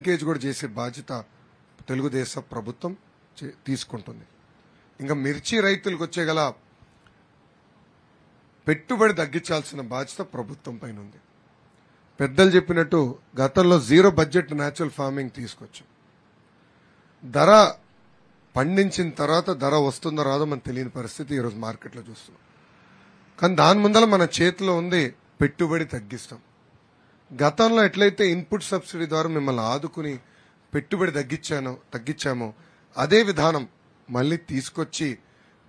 Linkage కూడా చేసే బాధ్యత తెలుగుదేశం ప్రభుత్వం తీసుకుంటుంది. ఇంకా మిర్చి రైతులకు వచ్చే గల పెట్టుబడి తగ్గించాల్సిన బాధ్యత ప్రభుత్వం పైన ఉంది పెద్దలు చెప్పినట్టు గతంలో జీరో బడ్జెట్ న్యాచురల్ ఫార్మింగ్ తీసుకొచ్చాం. ధర పండించిన తర్వాత ధర వస్తుందో రాదో మనకు తెలియని పరిస్థితి ఈరోజు మార్కెట్లో చూస్తున్నాం. కానీ దాని ముందర మన చేతిలో ఉంది పెట్టుబడి తగ్గిస్తాం. గతంలో ఎట్లయితే ఇన్పుట్ సబ్సిడీ ద్వారా మిమ్మల్ని ఆదుకుని పెట్టుబడి తగ్గించానో తగ్గించామో అదే విధానం మళ్ళీ తీసుకొచ్చి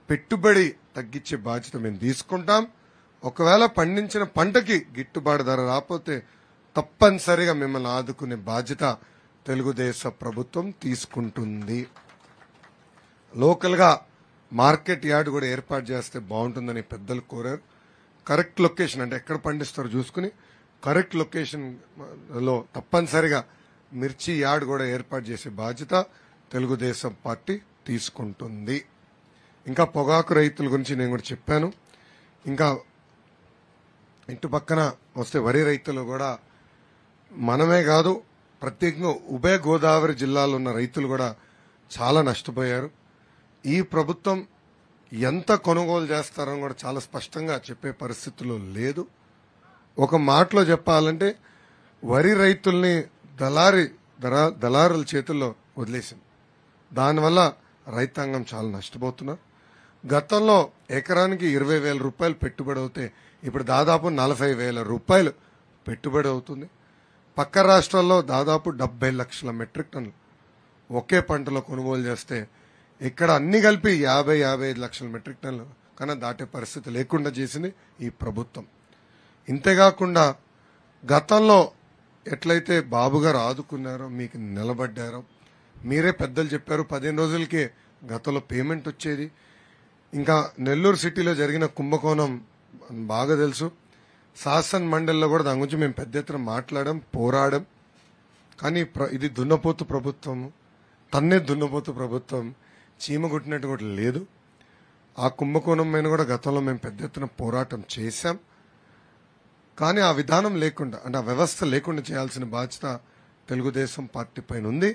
పెట్టుబడి తగ్గించే బాధ్యత మేము తీసుకుంటాం. ఒకవేళ పండించిన పంటకి గిట్టుబాటు ధర రాకపోతే తప్పనిసరిగా మిమ్మల్ని ఆదుకునే బాధ్యత తెలుగుదేశం ప్రభుత్వం తీసుకుంటుంది. లోకల్గా మార్కెట్ యార్డ్ కూడా ఏర్పాటు చేస్తే బాగుంటుందని పెద్దలు కోరారు. కరెక్ట్ లొకేషన్ అంటే ఎక్కడ పండిస్తారో చూసుకుని కరెక్ట్ లొకేషన్లో తప్పనిసరిగా మిర్చి యార్డ్ కూడా ఏర్పాటు చేసే బాధ్యత తెలుగుదేశం పార్టీ తీసుకుంటుంది. ఇంకా పొగాకు రైతుల గురించి నేను కూడా చెప్పాను. ఇంకా ఇంటి పక్కన వస్తే వరి రైతులు కూడా మనమే కాదు ప్రత్యేకంగా ఉభయ గోదావరి జిల్లాలో ఉన్న రైతులు కూడా చాలా నష్టపోయారు. ఈ ప్రభుత్వం ఎంత కొనుగోలు చేస్తారని కూడా చాలా స్పష్టంగా చెప్పే పరిస్థితుల్లో లేదు. ఒక మాటలో చెప్పాలంటే వరి రైతుల్ని దళారి దళా దళారుల చేతుల్లో వదిలేసింది. దానివల్ల రైతాంగం చాలా నష్టపోతున్నారు. గతంలో ఎకరానికి ఇరవై వేల రూపాయలు పెట్టుబడి అవుతే ఇప్పుడు దాదాపు నలభై వేల రూపాయలు పెట్టుబడి అవుతుంది. పక్క రాష్ట్రాల్లో దాదాపు డెబ్బై లక్షల మెట్రిక్ టన్నులు ఒకే పంటలో కొనుగోలు చేస్తే ఇక్కడ అన్ని కలిపి యాభై యాభై ఐదు లక్షల మెట్రిక్ టన్నులు కన్నా దాటే పరిస్థితి లేకుండా చేసింది ఈ ప్రభుత్వం. ఇంతేకాకుండా గతంలో ఎట్లయితే బాబు గారు ఆదుకున్నారో మీకు నిలబడ్డారో మీరే పెద్దలు చెప్పారు పదిహేను రోజులకే గతంలో పేమెంట్ వచ్చేది. ఇంకా నెల్లూరు సిటీలో జరిగిన కుంభకోణం బాగా తెలుసు. శాసన్ మండలిలో కూడా దాని గురించి మేము పెద్ద ఎత్తున మాట్లాడాం పోరాడాం. కానీ ఇది దున్నపోతు ప్రభుత్వం తన్నే దున్నపోతు ప్రభుత్వం. చీమ కొట్టినట్టు కూడా లేదు. ఆ కుంభకోణం మీద కూడా గతంలో మేము పెద్ద ఎత్తున పోరాటం చేశాం. కానీ ఆ విధానం లేకుండా అంటే ఆ వ్యవస్థ లేకుండా చేయాల్సిన బాధ్యత తెలుగుదేశం పార్టీ పైన ఉంది.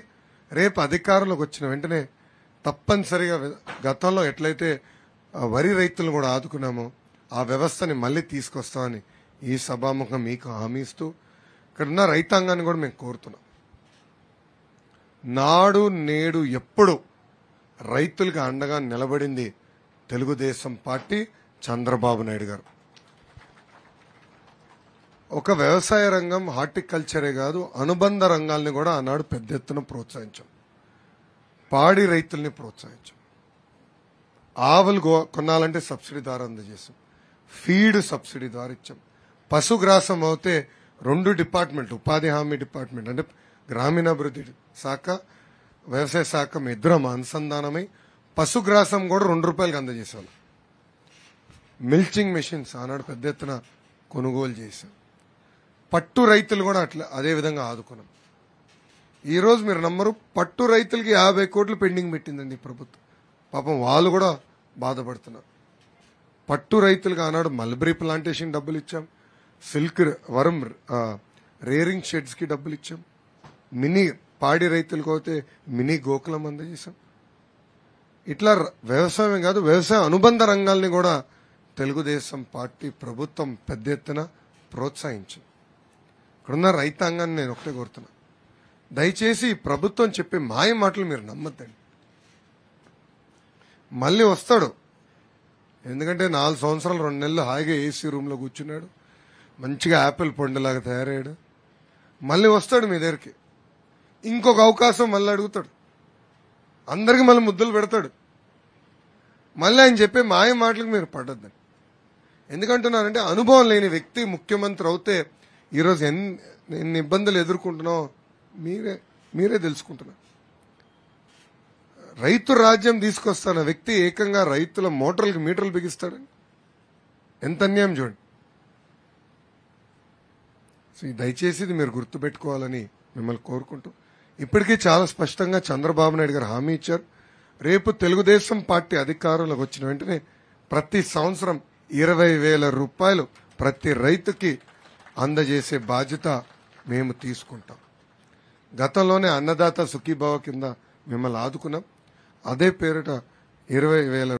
రేపు అధికారంలోకి వచ్చిన వెంటనే తప్పనిసరిగా గతంలో ఎట్లయితే వరి రైతులను కూడా ఆదుకున్నామో ఆ వ్యవస్థని మళ్ళీ తీసుకొస్తామని ఈ సభాముఖం మీకు హామీ ఇస్తూ ఇక్కడ ఉన్న రైతాంగాన్ని కూడా మేము కోరుతున్నాం. నాడు నేడు ఎప్పుడు రైతులకు అండగా నిలబడింది తెలుగుదేశం పార్టీ చంద్రబాబు నాయుడు గారు. ఒక వ్యవసాయ రంగం హార్టికల్చరే కాదు అనుబంధ రంగాల్ని కూడా ఆనాడు పెద్ద ఎత్తున ప్రోత్సహించాం. పాడి రైతుల్ని ప్రోత్సహించాం. ఆవులు గో- కొనాలంటే సబ్సిడీ ద్వారా అందజేసాం ఫీడ్ సబ్సిడీ ద్వారా ఇచ్చాం. పశుగ్రాసం అవుతే రెండు డిపార్ట్మెంట్ ఉపాధి హామీ డిపార్ట్మెంట్ అంటే గ్రామీణాభివృద్ధి శాఖ వ్యవసాయ శాఖ ఇద్దరం అనుసంధానమై పశుగ్రాసం కూడా రెండు రూపాయలకు అందజేసాం మిల్చింగ్ మెషిన్స్ ఆనాడు పెద్ద ఎత్తున కొనుగోలు చేశాం. పట్టు రైతులు కూడా అట్లా అదే విధంగా ఆదుకున్నాం. ఈరోజు మీరు నమ్మరు పట్టు రైతులకి యాభై కోట్లు పెండింగ్ పెట్టిందండి ప్రభుత్వం. పాపం వాళ్ళు కూడా బాధపడుతున్నారు. పట్టు రైతులకు ఆనాడు మల్బరీ ప్లాంటేషన్ డబ్బులు ఇచ్చాం. సిల్క్ వరం రేరింగ్ షెడ్స్కి డబ్బులు ఇచ్చాం. మినీ పాడి రైతులకు అయితే మినీ గోకులం అందజేశాం. ఇట్లా వ్యవసాయం కాదు వ్యవసాయ అనుబంధ రంగాల్ని కూడా తెలుగుదేశం పార్టీ ప్రభుత్వం పెద్ద ఎత్తున ప్రోత్సహించింది. ఇక్కడున్న రైతాంగాన్ని నేను ఒకటే కోరుతున్నా. దయచేసి ప్రభుత్వం చెప్పే మాయ మాటలు మీరు నమ్మద్దండి. మళ్ళీ వస్తాడు. ఎందుకంటే నాలుగు సంవత్సరాలు రెండు నెలలు హాయిగా ఏసీ రూమ్లో కూర్చున్నాడు. మంచిగా యాపిల్ పండులాగా తయారయ్యాడు. మళ్ళీ వస్తాడు మీ దగ్గరికి. ఇంకొక అవకాశం మళ్ళీ అడుగుతాడు. అందరికి మళ్ళీ ముద్దులు పెడతాడు. మళ్ళీ ఆయన చెప్పే మాయ మాటలకు మీరు పడొద్దండి. ఎందుకంటున్నానంటే అనుభవం లేని వ్యక్తి ముఖ్యమంత్రి అవుతే ఈరోజు ఎన్ని ఎన్ని ఇబ్బందులు ఎదుర్కొంటున్నాం మీరే మీరే తెలుసుకుంటున్నారు. రైతు రాజ్యం తీసుకొస్తాన వ్యక్తి ఏకంగా రైతుల మోటార్లకు మీటర్లు బిగిస్తాడని ఎంత అన్యాయం చూడండి. సో దయచేసి ఇది మీరు గుర్తుపెట్టుకోవాలని మిమ్మల్ని కోరుకుంటూ. ఇప్పటికీ చాలా స్పష్టంగా చంద్రబాబు నాయుడు గారు హామీ ఇచ్చారు. రేపు తెలుగుదేశం పార్టీ అధికారంలోకి వచ్చిన వెంటనే ప్రతి సంవత్సరం ఇరవై వేల రూపాయలు ప్రతి రైతుకి అందజేసే బాధ్యత మేము తీసుకుంటాం. గతంలోనే అన్నదాత సుఖీభావ కింద మిమ్మల్ని ఆదుకున్నాం. అదే పేరిట ఇరవై వేల